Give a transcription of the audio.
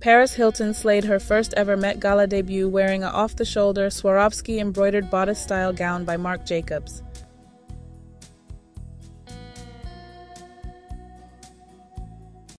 Paris Hilton slayed her first ever Met Gala debut wearing an off the shoulder Swarovski embroidered bodice style gown by Marc Jacobs.